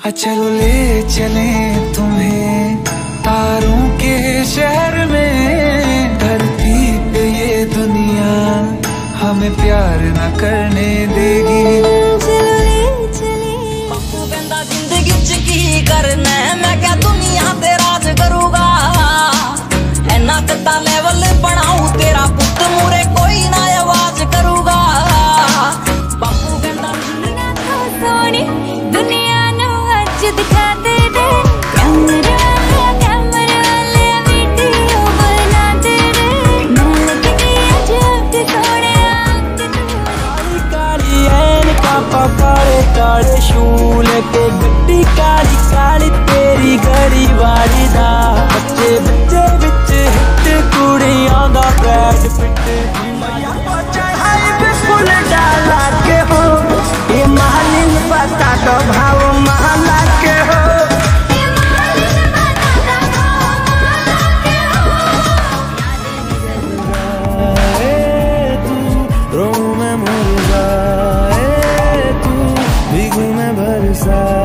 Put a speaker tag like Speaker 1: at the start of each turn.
Speaker 1: चलो ले चले तुम्हें। तारों के शहर में धरती पे ये दुनिया हमें प्यार न करने देगी।
Speaker 2: चलो ले चले। ज़िंदगी करना मैं क्या दुनिया
Speaker 3: ऐनका काले काले शूले के गड्डी काली काली तेरी गड़ी वाली दा। बच्चे बच्चे बिच हिट, कुड़ियाँ दा ब्रैड पिट डाला के हो। ये महलिन पता तो भाव महला inside